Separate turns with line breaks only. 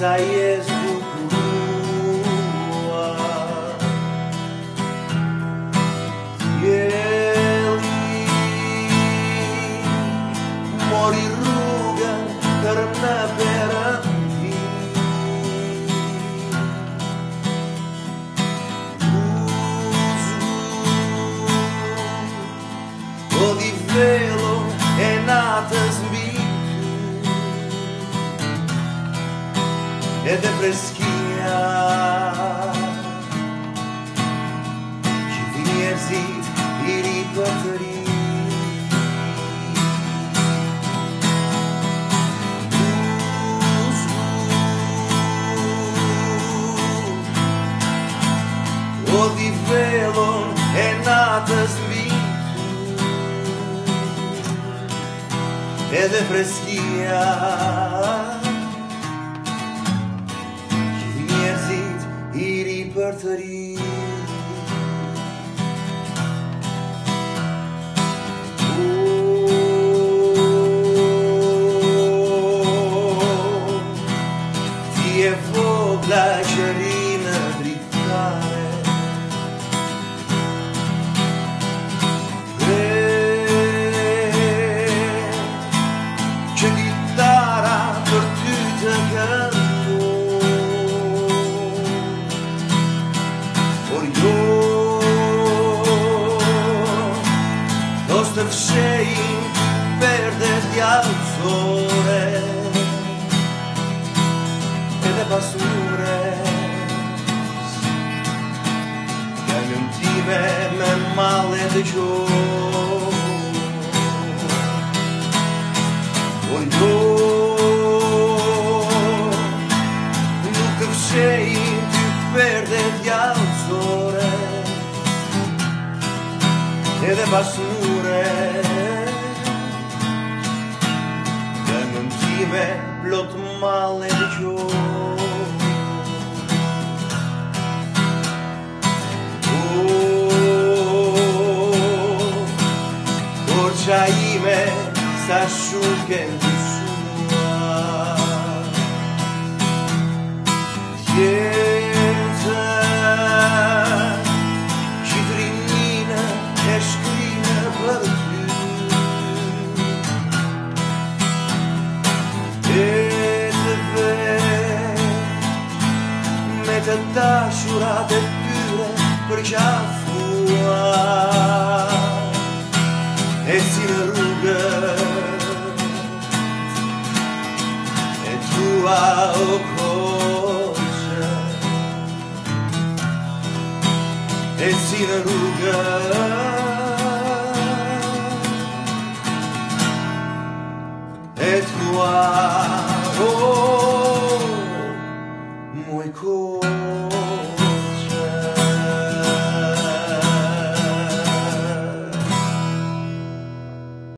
ime sa jes bukurua Jeli mori rruga për me ty Edhe freskia Që ti njerëzit i ri për të ri O di velon Sarin. my land of joy. Ой, ti perde viațore, e de dă-mi în male de. time sa shumë kem të shumuar Jetë qytrinë e shkrinë për ty. Jetëve me të dashurat e tyre për qafuar it's in si ruga